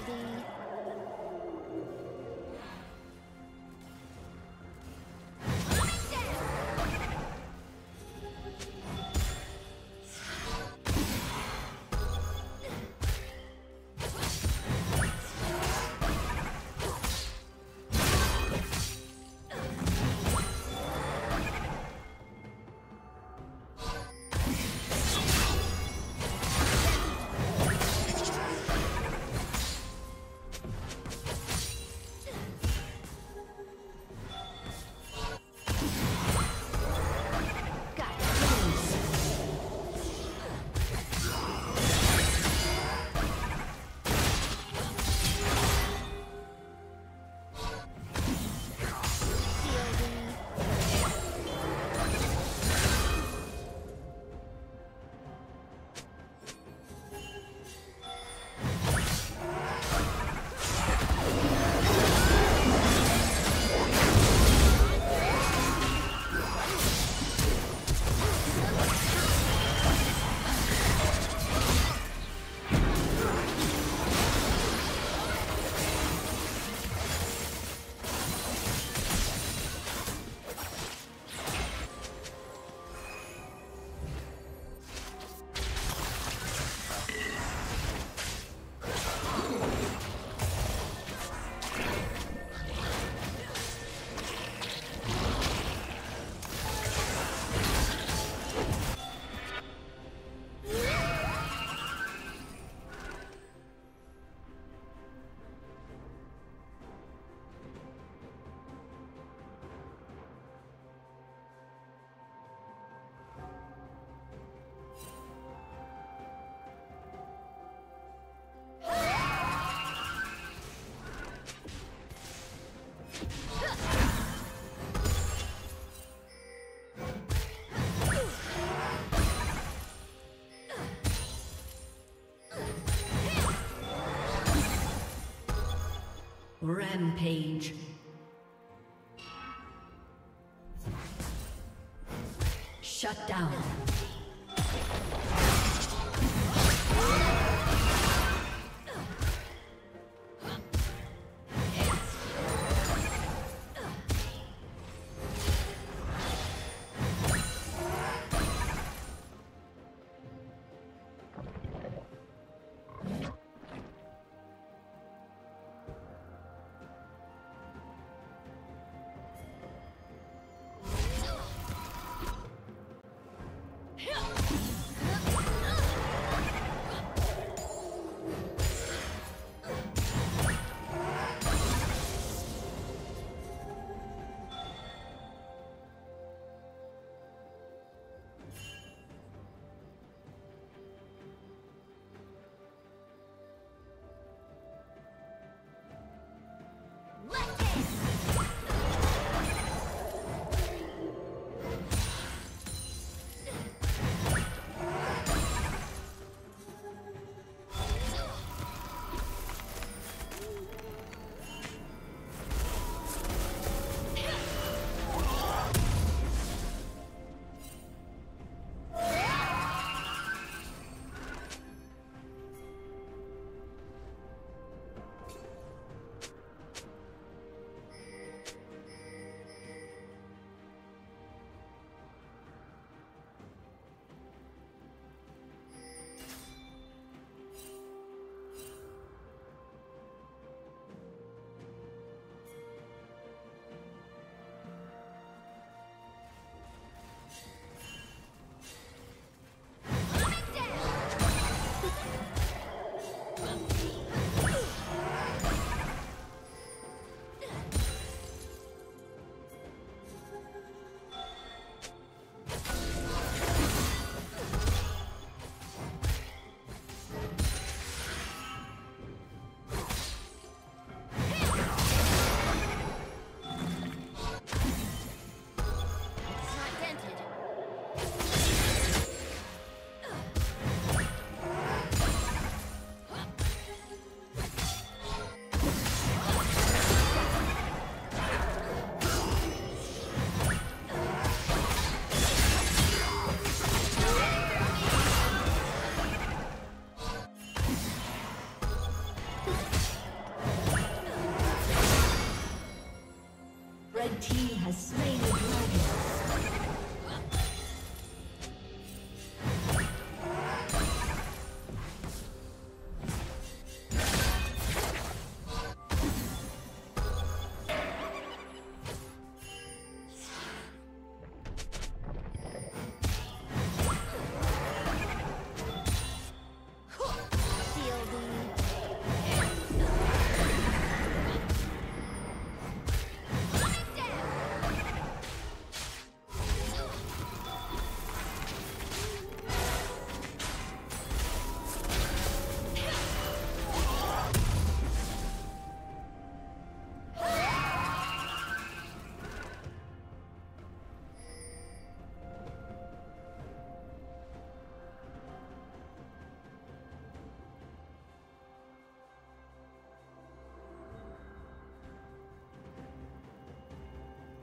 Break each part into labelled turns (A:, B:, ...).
A: Shielding.
B: Rampage.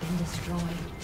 B: Been destroyed.